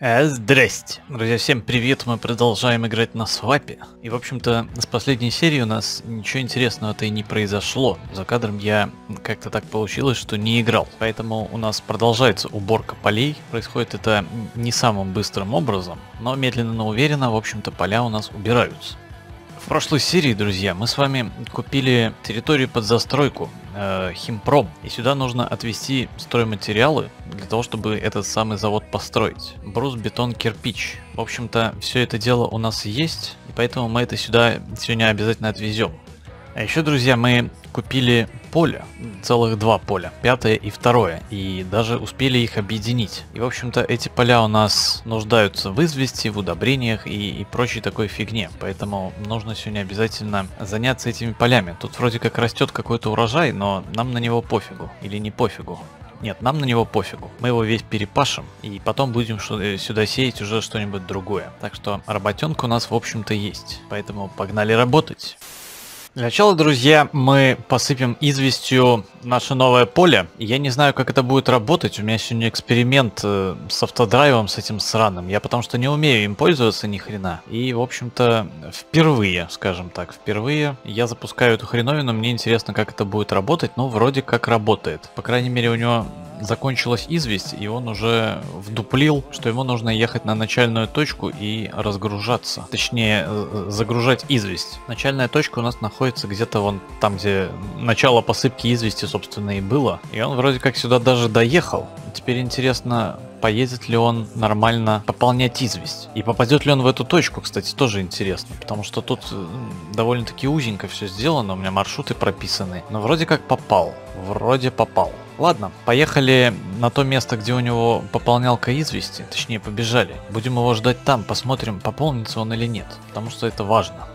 Э, Здрасте. Друзья, всем привет, мы продолжаем играть на свапе. И, в общем-то, с последней серии у нас ничего интересного-то и не произошло. За кадром я как-то так получилось, что не играл. Поэтому у нас продолжается уборка полей. Происходит это не самым быстрым образом, но медленно, но уверенно, в общем-то, поля у нас убираются. В прошлой серии, друзья, мы с вами купили территорию под застройку, э, Химпром, и сюда нужно отвезти стройматериалы для того, чтобы этот самый завод построить. Брус, бетон, кирпич. В общем-то, все это дело у нас есть, и поэтому мы это сюда сегодня обязательно отвезем. А еще, друзья, мы купили поле, целых два поля, пятое и второе, и даже успели их объединить. И, в общем-то, эти поля у нас нуждаются в извести, в удобрениях и, и прочей такой фигне, поэтому нужно сегодня обязательно заняться этими полями. Тут вроде как растет какой-то урожай, но нам на него пофигу, или не пофигу. Нет, нам на него пофигу. Мы его весь перепашем, и потом будем э, сюда сеять уже что-нибудь другое. Так что работенка у нас, в общем-то, есть. Поэтому погнали работать. Для начала, друзья, мы посыпем известью наше новое поле. Я не знаю, как это будет работать. У меня сегодня эксперимент э, с автодрайвом, с этим сраным. Я потому что не умею им пользоваться ни хрена. И, в общем-то, впервые, скажем так, впервые я запускаю эту хреновину. Мне интересно, как это будет работать. Но вроде как работает. По крайней мере, у него закончилась известь, и он уже вдуплил, что ему нужно ехать на начальную точку и разгружаться. Точнее, э, загружать известь. Начальная точка у нас находится где-то вон там, где начало посыпки извести, собственно, и было. И он вроде как сюда даже доехал. Теперь интересно, поедет ли он нормально пополнять известь. И попадет ли он в эту точку, кстати, тоже интересно. Потому что тут э, довольно-таки узенько все сделано, у меня маршруты прописаны. Но вроде как попал. Вроде попал. Ладно, поехали на то место, где у него пополнялка извести, точнее побежали. Будем его ждать там, посмотрим, пополнится он или нет, потому что это важно.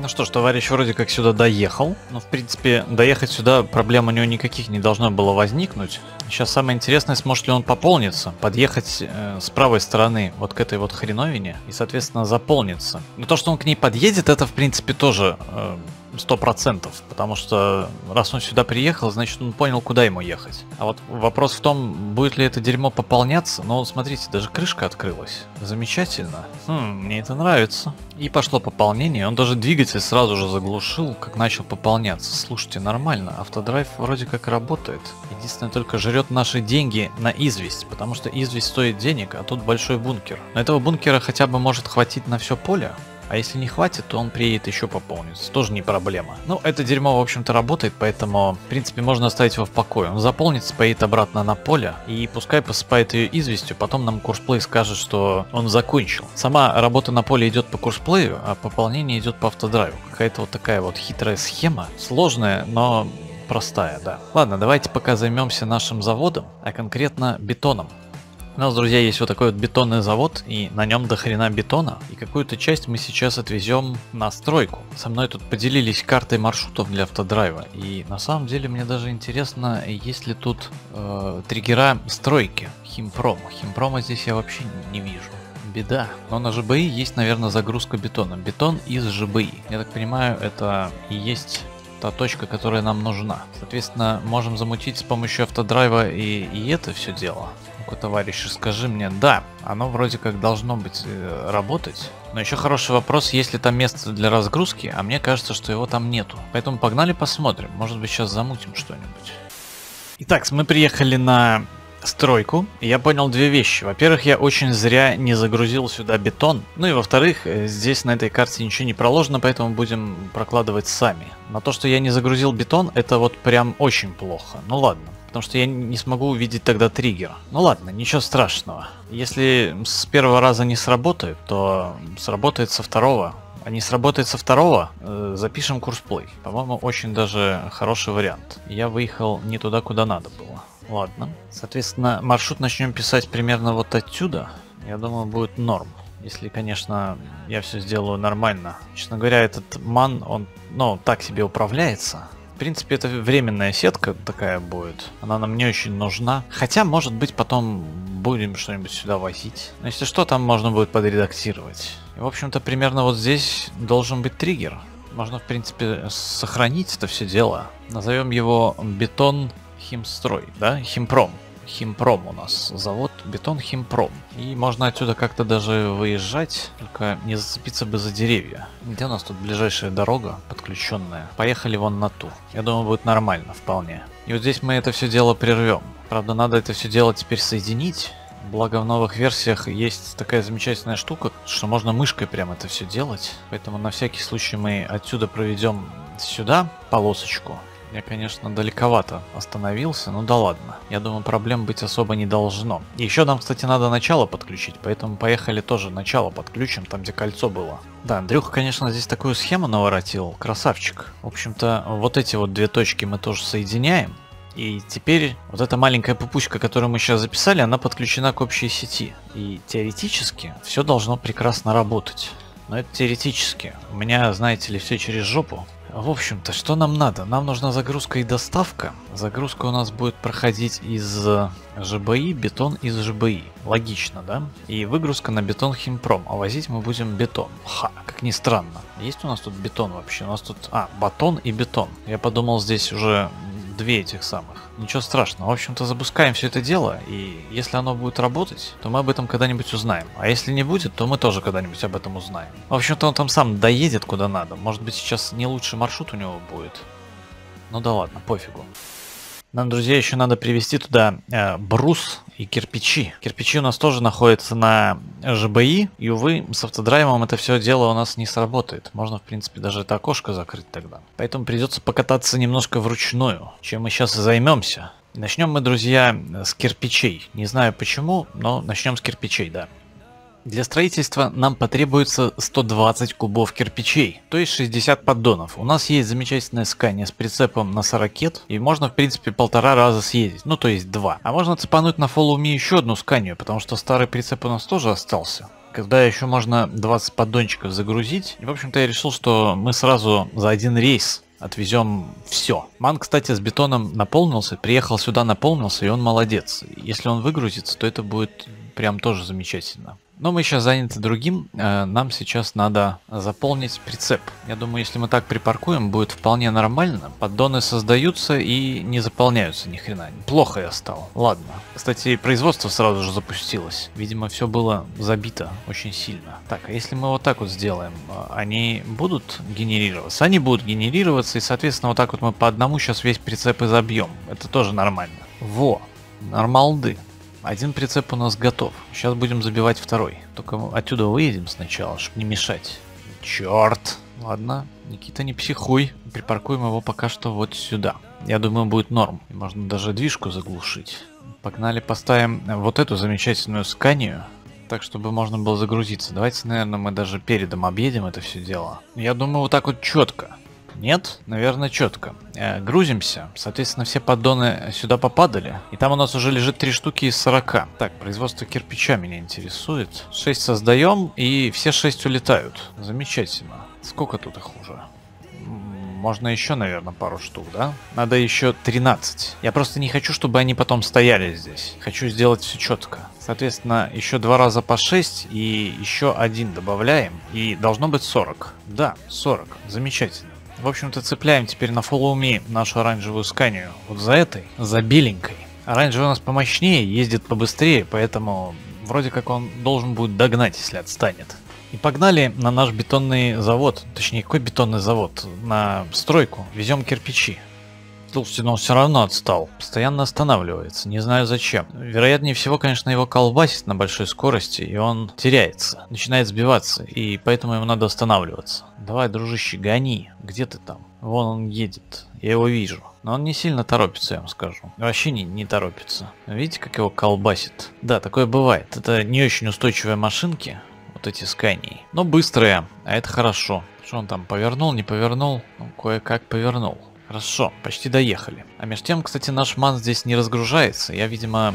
Ну что ж, товарищ вроде как сюда доехал. Но, в принципе, доехать сюда проблем у него никаких не должно было возникнуть. Сейчас самое интересное, сможет ли он пополниться, подъехать э, с правой стороны вот к этой вот хреновине и, соответственно, заполниться. Но то, что он к ней подъедет, это, в принципе, тоже э, сто процентов, потому что раз он сюда приехал, значит он понял, куда ему ехать. А вот вопрос в том, будет ли это дерьмо пополняться. Ну, смотрите, даже крышка открылась. Замечательно. Хм, мне это нравится. И пошло пополнение, он даже двигатель сразу же заглушил, как начал пополняться. Слушайте, нормально, автодрайв вроде как работает. Единственное, только жрет наши деньги на известь, потому что известь стоит денег, а тут большой бункер. Но этого бункера хотя бы может хватить на все поле. А если не хватит, то он приедет еще пополнится. Тоже не проблема. Ну, это дерьмо, в общем-то, работает, поэтому, в принципе, можно оставить его в покое. Он заполнится, поедет обратно на поле, и пускай посыпает ее известью, потом нам курсплей скажет, что он закончил. Сама работа на поле идет по курсплею, а пополнение идет по автодрайву. Какая-то вот такая вот хитрая схема. Сложная, но простая, да. Ладно, давайте пока займемся нашим заводом, а конкретно бетоном. У нас, друзья, есть вот такой вот бетонный завод, и на нем до хрена бетона. И какую-то часть мы сейчас отвезем на стройку. Со мной тут поделились картой маршрутов для автодрайва. И на самом деле мне даже интересно, есть ли тут э, триггера стройки Химпром. Химпрома здесь я вообще не вижу беда. Но на ЖБИ есть, наверное, загрузка бетона. Бетон из ЖБИ. Я так понимаю, это и есть та точка, которая нам нужна. Соответственно, можем замутить с помощью автодрайва и, и это все дело. Ну-ка, товарищ, скажи мне, да, оно вроде как должно быть э, работать. Но еще хороший вопрос, есть ли там место для разгрузки, а мне кажется, что его там нету. Поэтому погнали посмотрим, может быть сейчас замутим что-нибудь. Итак, мы приехали на стройку, и я понял две вещи. Во-первых, я очень зря не загрузил сюда бетон. Ну и во-вторых, э, здесь на этой карте ничего не проложено, поэтому будем прокладывать сами. Но то, что я не загрузил бетон, это вот прям очень плохо. Ну ладно потому что я не смогу увидеть тогда триггер. Ну ладно, ничего страшного. Если с первого раза не сработает, то сработает со второго. А не сработает со второго, э, запишем курсплей. По-моему, очень даже хороший вариант. Я выехал не туда, куда надо было. Ладно. Соответственно, маршрут начнем писать примерно вот отсюда. Я думаю, будет норм. Если, конечно, я все сделаю нормально. Честно говоря, этот ман, он, ну, так себе управляется. В принципе, это временная сетка такая будет. Она нам не очень нужна. Хотя, может быть, потом будем что-нибудь сюда возить. Но если что, там можно будет подредактировать. И, в общем-то, примерно вот здесь должен быть триггер. Можно, в принципе, сохранить это все дело. Назовем его бетон химстрой, да? Химпром. Химпром у нас. Завод Бетон Химпром. И можно отсюда как-то даже выезжать, только не зацепиться бы за деревья. Где у нас тут ближайшая дорога подключенная? Поехали вон на ту. Я думаю, будет нормально вполне. И вот здесь мы это все дело прервем. Правда, надо это все дело теперь соединить. Благо в новых версиях есть такая замечательная штука, что можно мышкой прям это все делать. Поэтому на всякий случай мы отсюда проведем сюда полосочку. Я, конечно, далековато остановился, ну да ладно. Я думаю, проблем быть особо не должно. Еще нам, кстати, надо начало подключить, поэтому поехали тоже начало подключим, там где кольцо было. Да, Андрюха, конечно, здесь такую схему наворотил, красавчик. В общем-то, вот эти вот две точки мы тоже соединяем. И теперь вот эта маленькая пупучка, которую мы сейчас записали, она подключена к общей сети. И теоретически все должно прекрасно работать. Но это теоретически. У меня, знаете ли, все через жопу. В общем-то, что нам надо? Нам нужна загрузка и доставка. Загрузка у нас будет проходить из ЖБИ, бетон из ЖБИ. Логично, да? И выгрузка на бетон Химпром. А возить мы будем бетон. Ха, как ни странно. Есть у нас тут бетон вообще? У нас тут... А, батон и бетон. Я подумал, здесь уже две этих самых. Ничего страшного. В общем-то, запускаем все это дело, и если оно будет работать, то мы об этом когда-нибудь узнаем. А если не будет, то мы тоже когда-нибудь об этом узнаем. В общем-то, он там сам доедет куда надо. Может быть, сейчас не лучший маршрут у него будет. Ну да ладно, пофигу. Нам, друзья, еще надо привезти туда э, брус и кирпичи. Кирпичи у нас тоже находятся на ЖБИ, и, увы, с автодрайвом это все дело у нас не сработает. Можно, в принципе, даже это окошко закрыть тогда. Поэтому придется покататься немножко вручную, чем мы сейчас и займемся. Начнем мы, друзья, с кирпичей. Не знаю почему, но начнем с кирпичей, да. Для строительства нам потребуется 120 кубов кирпичей, то есть 60 поддонов. У нас есть замечательная скания с прицепом на 40 и можно в принципе полтора раза съездить, ну то есть два. А можно цепануть на фоллоуме еще одну сканию, потому что старый прицеп у нас тоже остался когда еще можно 20 поддончиков загрузить. И, в общем-то, я решил, что мы сразу за один рейс отвезем все. Ман, кстати, с бетоном наполнился, приехал сюда, наполнился, и он молодец. Если он выгрузится, то это будет прям тоже замечательно. Но мы сейчас заняты другим. Э, нам сейчас надо заполнить прицеп. Я думаю, если мы так припаркуем, будет вполне нормально. Поддоны создаются и не заполняются ни хрена. Плохо я стал. Ладно. Кстати, производство сразу же запустилось. Видимо, все было забито очень сильно. Так, а если мы вот так вот сделаем, э, они будут генерироваться? Они будут генерироваться, и, соответственно, вот так вот мы по одному сейчас весь прицеп и забьем. Это тоже нормально. Во, нормалды. Один прицеп у нас готов. Сейчас будем забивать второй. Только отсюда выедем сначала, чтобы не мешать. Черт. Ладно, Никита, не психуй. Припаркуем его пока что вот сюда. Я думаю, будет норм. Можно даже движку заглушить. Погнали, поставим вот эту замечательную сканию. Так, чтобы можно было загрузиться. Давайте, наверное, мы даже передом объедем это все дело. Я думаю, вот так вот четко. Нет? Наверное, четко. Э, грузимся. Соответственно, все поддоны сюда попадали. И там у нас уже лежит три штуки из 40. Так, производство кирпича меня интересует. 6 создаем, и все 6 улетают. Замечательно. Сколько тут их уже? Можно еще, наверное, пару штук, да? Надо еще 13. Я просто не хочу, чтобы они потом стояли здесь. Хочу сделать все четко. Соответственно, еще два раза по 6 и еще один добавляем. И должно быть 40. Да, 40. Замечательно. В общем-то, цепляем теперь на Follow Me нашу оранжевую сканию. Вот за этой, за беленькой. Оранжевый у нас помощнее, ездит побыстрее, поэтому вроде как он должен будет догнать, если отстанет. И погнали на наш бетонный завод. Точнее, какой бетонный завод? На стройку. Везем кирпичи. Слушайте, но он все равно отстал. Постоянно останавливается. Не знаю зачем. Вероятнее всего, конечно, его колбасит на большой скорости, и он теряется. Начинает сбиваться, и поэтому ему надо останавливаться. Давай, дружище, гони. Где ты там? Вон он едет. Я его вижу. Но он не сильно торопится, я вам скажу. Вообще не, не торопится. Видите, как его колбасит? Да, такое бывает. Это не очень устойчивые машинки. Вот эти скайни. Но быстрые, а это хорошо. Что он там, повернул, не повернул? Ну, кое-как повернул. Хорошо, почти доехали. А между тем, кстати, наш ман здесь не разгружается. Я, видимо,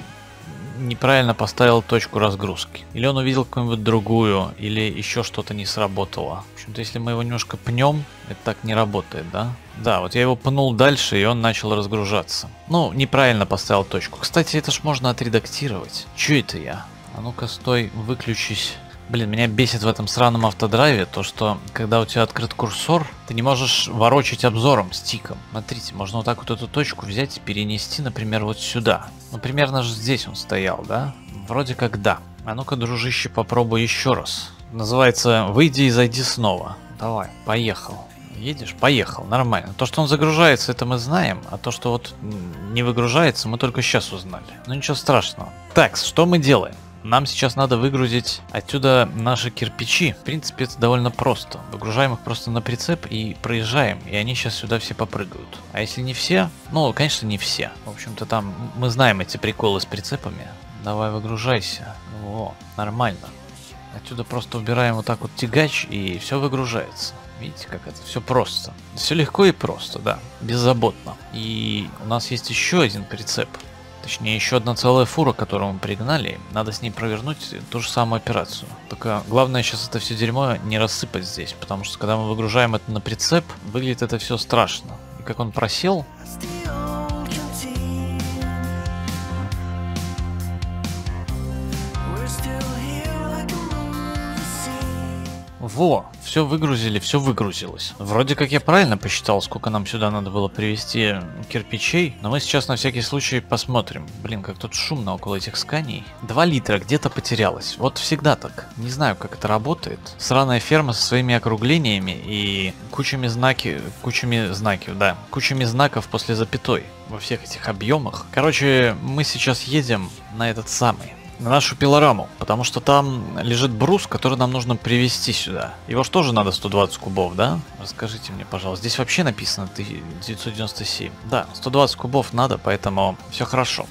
неправильно поставил точку разгрузки. Или он увидел какую-нибудь другую, или еще что-то не сработало. В общем-то, если мы его немножко пнем, это так не работает, да? Да, вот я его пнул дальше, и он начал разгружаться. Ну, неправильно поставил точку. Кстати, это ж можно отредактировать. Че это я? А ну-ка, стой, выключись. Блин, меня бесит в этом сраном автодрайве то, что когда у тебя открыт курсор, ты не можешь ворочать обзором стиком. Смотрите, можно вот так вот эту точку взять и перенести, например, вот сюда. Ну, примерно же здесь он стоял, да? Вроде как да. А ну-ка, дружище, попробуй еще раз. Называется «Выйди и зайди снова». Давай, поехал. Едешь? Поехал, нормально. То, что он загружается, это мы знаем, а то, что вот не выгружается, мы только сейчас узнали. Ну ничего страшного. Так, что мы делаем? Нам сейчас надо выгрузить отсюда наши кирпичи. В принципе, это довольно просто. Выгружаем их просто на прицеп и проезжаем, и они сейчас сюда все попрыгают. А если не все? Ну, конечно, не все. В общем-то, там мы знаем эти приколы с прицепами. Давай выгружайся. Во, нормально. Отсюда просто убираем вот так вот тягач, и все выгружается. Видите, как это все просто. Все легко и просто, да, беззаботно. И у нас есть еще один прицеп. Точнее, еще одна целая фура, которую мы пригнали. Надо с ней провернуть ту же самую операцию. Только главное сейчас это все дерьмо не рассыпать здесь, потому что когда мы выгружаем это на прицеп, выглядит это все страшно. И как он просел, Во, все выгрузили, все выгрузилось. Вроде как я правильно посчитал, сколько нам сюда надо было привезти кирпичей, но мы сейчас на всякий случай посмотрим. Блин, как тут шумно около этих сканей. Два литра где-то потерялось. Вот всегда так. Не знаю, как это работает. Сраная ферма со своими округлениями и кучами знаки, кучами знаков, да, кучами знаков после запятой во всех этих объемах. Короче, мы сейчас едем на этот самый на нашу пилораму, потому что там лежит брус, который нам нужно привезти сюда. Его же тоже надо 120 кубов, да? Расскажите мне, пожалуйста. Здесь вообще написано 997. Да, 120 кубов надо, поэтому все хорошо.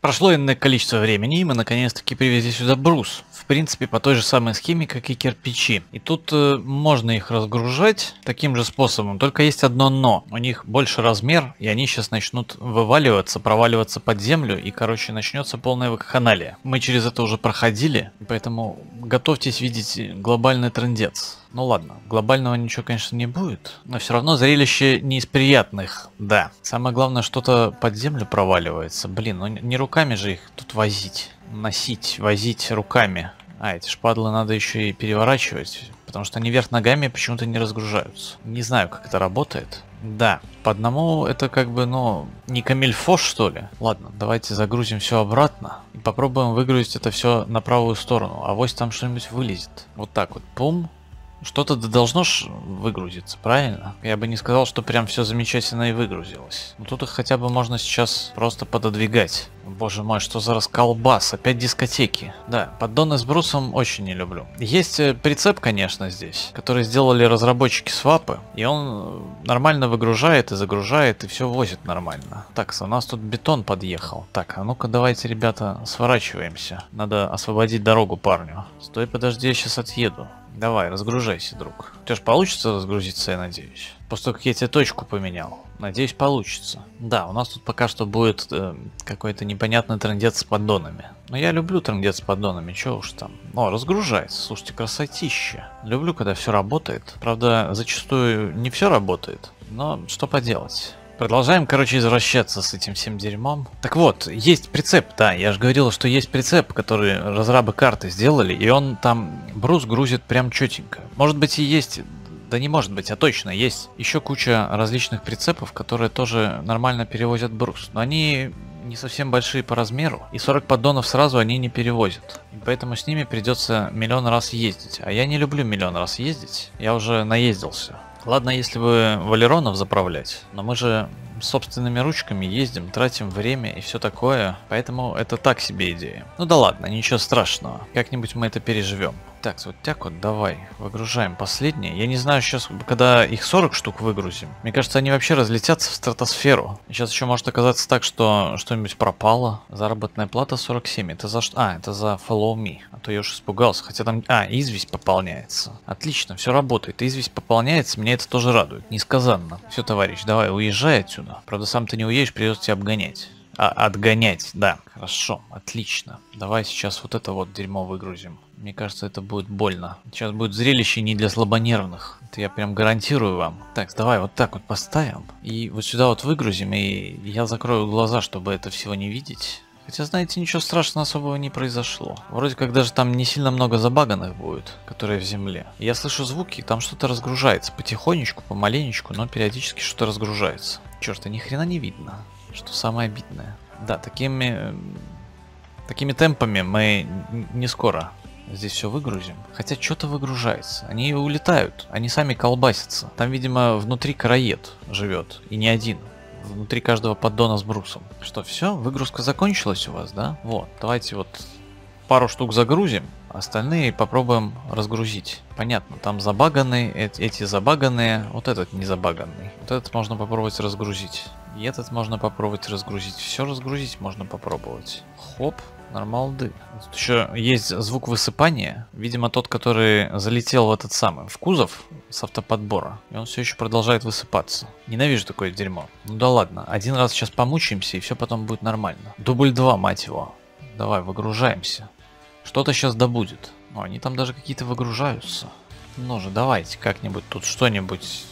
Прошло иное количество времени, и мы наконец-таки привезли сюда брус принципе, по той же самой схеме, как и кирпичи. И тут э, можно их разгружать таким же способом, только есть одно но. У них больше размер, и они сейчас начнут вываливаться, проваливаться под землю, и, короче, начнется полная вакханалия. Мы через это уже проходили, поэтому готовьтесь видеть глобальный трендец. Ну ладно, глобального ничего, конечно, не будет, но все равно зрелище не из приятных, да. Самое главное, что-то под землю проваливается. Блин, ну не руками же их тут возить, носить, возить руками. А, эти шпадлы надо еще и переворачивать, потому что они вверх ногами почему-то не разгружаются. Не знаю, как это работает. Да, по одному это как бы, ну, не камильфо, что ли? Ладно, давайте загрузим все обратно и попробуем выгрузить это все на правую сторону. А вось там что-нибудь вылезет. Вот так вот, пум, что-то должно ж выгрузиться, правильно? Я бы не сказал, что прям все замечательно и выгрузилось. Но тут их хотя бы можно сейчас просто пододвигать. Боже мой, что за расколбас, опять дискотеки. Да, поддоны с брусом очень не люблю. Есть э, прицеп, конечно, здесь, который сделали разработчики свапы, и он э, нормально выгружает и загружает, и все возит нормально. Так, у нас тут бетон подъехал. Так, а ну-ка давайте, ребята, сворачиваемся. Надо освободить дорогу парню. Стой, подожди, я сейчас отъеду. Давай, разгружайся, друг. У тебя же получится разгрузиться, я надеюсь. После того, как я тебе точку поменял. Надеюсь, получится. Да, у нас тут пока что будет э, какой-то непонятный трендец с поддонами. Но я люблю трендец с поддонами, чё уж там. О, разгружается, слушайте, красотища. Люблю, когда все работает. Правда, зачастую не все работает. Но что поделать. Продолжаем, короче, извращаться с этим всем дерьмом. Так вот, есть прицеп, да, я же говорил, что есть прицеп, который разрабы карты сделали, и он там брус грузит прям четенько. Может быть и есть да не может быть, а точно есть еще куча различных прицепов, которые тоже нормально перевозят брус. Но они не совсем большие по размеру, и 40 поддонов сразу они не перевозят. И поэтому с ними придется миллион раз ездить. А я не люблю миллион раз ездить, я уже наездился. Ладно, если бы валеронов заправлять, но мы же собственными ручками ездим, тратим время и все такое, поэтому это так себе идея. Ну да ладно, ничего страшного, как-нибудь мы это переживем. Так, вот так вот давай, выгружаем последние. Я не знаю сейчас, когда их 40 штук выгрузим. Мне кажется, они вообще разлетятся в стратосферу. Сейчас еще может оказаться так, что что-нибудь пропало. Заработная плата 47. Это за что? А, это за follow me. А то я уж испугался. Хотя там... А, известь пополняется. Отлично, все работает. Известь пополняется, меня это тоже радует. Несказанно. Все, товарищ, давай, уезжай отсюда. Правда, сам ты не уедешь, придется тебя обгонять. А, отгонять, да. Хорошо, отлично. Давай сейчас вот это вот дерьмо выгрузим. Мне кажется, это будет больно. Сейчас будет зрелище не для слабонервных. Это я прям гарантирую вам. Так, давай вот так вот поставим. И вот сюда вот выгрузим. И я закрою глаза, чтобы это всего не видеть. Хотя, знаете, ничего страшного особого не произошло. Вроде как даже там не сильно много забаганных будет, которые в земле. Я слышу звуки, там что-то разгружается. Потихонечку, помаленечку, но периодически что-то разгружается. Черт, а ни хрена не видно. Что самое обидное. Да, такими... Такими темпами мы не скоро здесь все выгрузим. Хотя что-то выгружается. Они улетают, они сами колбасятся. Там, видимо, внутри караед живет. И не один. Внутри каждого поддона с брусом. Что, все? Выгрузка закончилась у вас, да? Вот, давайте вот пару штук загрузим. Остальные попробуем разгрузить. Понятно, там забаганные, эти забаганные, вот этот не забаганный. Вот этот можно попробовать разгрузить. И этот можно попробовать разгрузить. Все разгрузить можно попробовать. Хоп, Нормалды. Тут еще есть звук высыпания. Видимо, тот, который залетел в этот самый, в кузов с автоподбора. И он все еще продолжает высыпаться. Ненавижу такое дерьмо. Ну да ладно, один раз сейчас помучаемся, и все потом будет нормально. Дубль 2, мать его. Давай, выгружаемся. Что-то сейчас добудет. О, они там даже какие-то выгружаются. Ну же, давайте как-нибудь тут что-нибудь...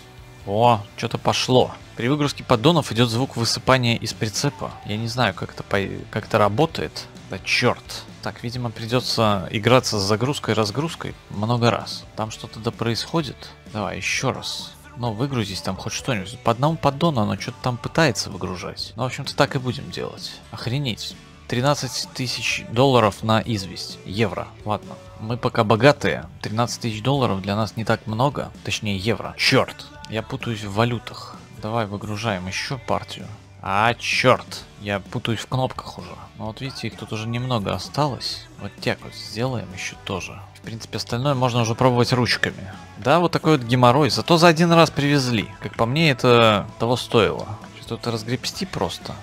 О, что-то пошло. При выгрузке поддонов идет звук высыпания из прицепа. Я не знаю, как это, по... как это работает. Да черт. Так, видимо, придется играться с загрузкой разгрузкой много раз. Там что-то да происходит. Давай, еще раз. Ну, выгрузись там хоть что-нибудь. По одному поддону оно что-то там пытается выгружать. Ну, в общем-то, так и будем делать. Охренеть. 13 тысяч долларов на известь. Евро. Ладно. Мы пока богатые. 13 тысяч долларов для нас не так много. Точнее, евро. Черт. Я путаюсь в валютах. Давай выгружаем еще партию. А, черт. Я путаюсь в кнопках уже. Ну вот видите, их тут уже немного осталось. Вот так вот сделаем еще тоже. В принципе, остальное можно уже пробовать ручками. Да, вот такой вот геморрой. Зато за один раз привезли. Как по мне, это того стоило. Что-то разгребсти просто.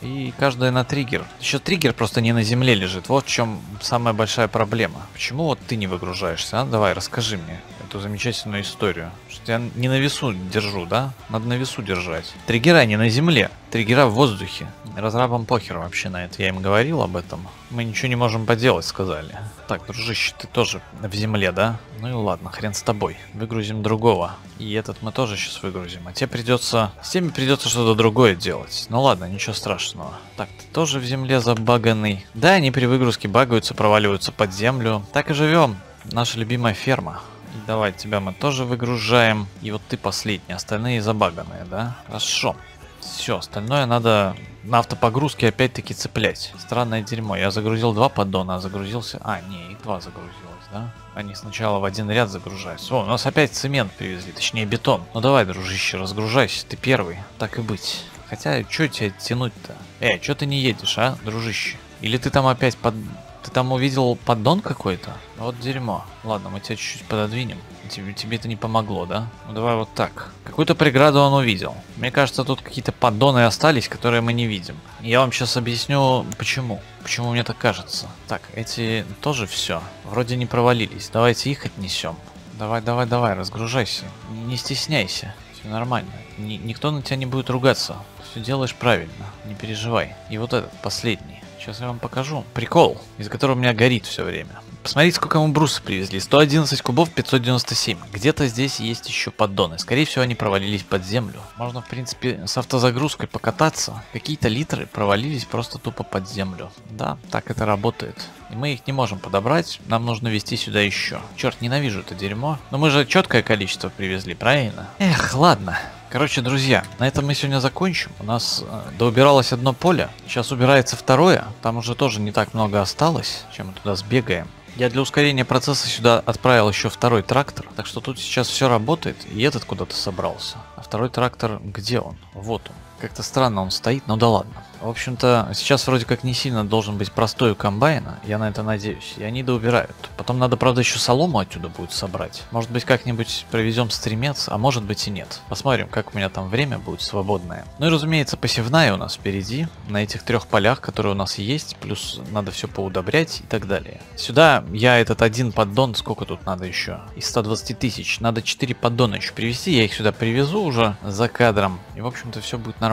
И каждая на триггер. Еще триггер просто не на земле лежит. Вот в чем самая большая проблема. Почему вот ты не выгружаешься, а? Давай, расскажи мне эту замечательную историю. Что я не на весу держу, да? Надо на весу держать. Триггера не на земле, триггера в воздухе. Разрабам похер вообще на это. Я им говорил об этом. Мы ничего не можем поделать, сказали. Так, дружище, ты тоже в земле, да? Ну и ладно, хрен с тобой. Выгрузим другого. И этот мы тоже сейчас выгрузим. А тебе придется... С теми придется что-то другое делать. Ну ладно, ничего страшного. Так, ты тоже в земле забаганный. Да, они при выгрузке багаются, проваливаются под землю. Так и живем. Наша любимая ферма. Давай, тебя мы тоже выгружаем. И вот ты последний, остальные забаганные, да? Хорошо. Все, остальное надо на автопогрузке опять-таки цеплять. Странное дерьмо. Я загрузил два поддона, а загрузился... А, не, их два загрузилось, да? Они сначала в один ряд загружаются. О, у нас опять цемент привезли, точнее бетон. Ну давай, дружище, разгружайся, ты первый. Так и быть. Хотя, что тебя тянуть-то? Эй, что ты не едешь, а, дружище? Или ты там опять под... Ты там увидел поддон какой-то? Вот дерьмо. Ладно, мы тебя чуть-чуть пододвинем. Тебе, тебе это не помогло, да? Ну давай вот так. Какую-то преграду он увидел. Мне кажется, тут какие-то поддоны остались, которые мы не видим. Я вам сейчас объясню, почему. Почему мне так кажется. Так, эти тоже все. Вроде не провалились. Давайте их отнесем. Давай, давай, давай, разгружайся. Не стесняйся. Все нормально. Ни, никто на тебя не будет ругаться. Все делаешь правильно. Не переживай. И вот этот, последний. Сейчас я вам покажу. Прикол, из которого у меня горит все время. Посмотрите, сколько мы бруса привезли. 111 кубов, 597. Где-то здесь есть еще поддоны. Скорее всего, они провалились под землю. Можно, в принципе, с автозагрузкой покататься. Какие-то литры провалились просто тупо под землю. Да, так это работает. И мы их не можем подобрать, нам нужно вести сюда еще. Черт, ненавижу это дерьмо. Но мы же четкое количество привезли, правильно? Эх, ладно. Короче, друзья, на этом мы сегодня закончим. У нас э, доубиралось одно поле, сейчас убирается второе. Там уже тоже не так много осталось, чем мы туда сбегаем. Я для ускорения процесса сюда отправил еще второй трактор, так что тут сейчас все работает, и этот куда-то собрался. А второй трактор, где он? Вот он. Как-то странно он стоит, но да ладно. В общем-то, сейчас вроде как не сильно должен быть простой у комбайна, я на это надеюсь, и они доубирают. Потом надо, правда, еще солому отсюда будет собрать. Может быть, как-нибудь провезем стремец, а может быть и нет. Посмотрим, как у меня там время будет свободное. Ну и, разумеется, посевная у нас впереди, на этих трех полях, которые у нас есть, плюс надо все поудобрять и так далее. Сюда я этот один поддон, сколько тут надо еще? Из 120 тысяч, надо 4 поддона еще привезти, я их сюда привезу уже за кадром, и, в общем-то, все будет нормально.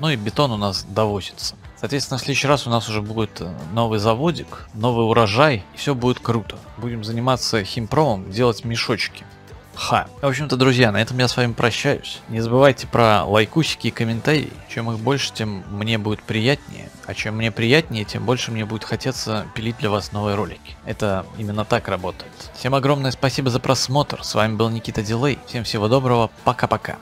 Ну и бетон у нас довозится. Соответственно, в следующий раз у нас уже будет э, новый заводик, новый урожай, и все будет круто. Будем заниматься химпромом, делать мешочки. Ха. В общем-то, друзья, на этом я с вами прощаюсь. Не забывайте про лайкусики и комментарии. Чем их больше, тем мне будет приятнее. А чем мне приятнее, тем больше мне будет хотеться пилить для вас новые ролики. Это именно так работает. Всем огромное спасибо за просмотр. С вами был Никита Дилей. Всем всего доброго. Пока-пока.